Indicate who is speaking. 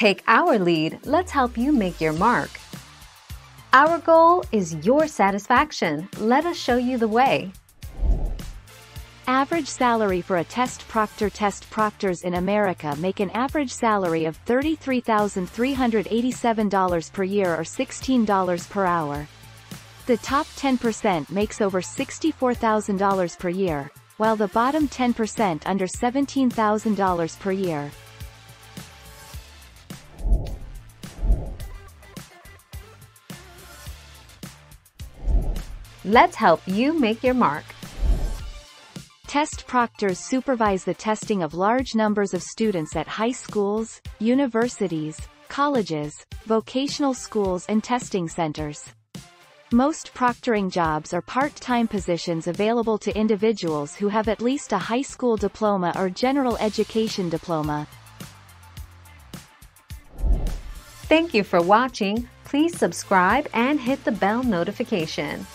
Speaker 1: Take our lead, let's help you make your mark. Our goal is your satisfaction. Let us show you the way.
Speaker 2: Average salary for a test proctor Test proctors in America make an average salary of $33,387 per year or $16 per hour. The top 10% makes over $64,000 per year, while the bottom 10% under $17,000 per year.
Speaker 1: Let's help you make your mark.
Speaker 2: Test proctors supervise the testing of large numbers of students at high schools, universities, colleges, vocational schools and testing centers. Most proctoring jobs are part-time positions available to individuals who have at least a high school diploma or general education diploma.
Speaker 1: Thank you for watching. Please subscribe and hit the bell notification.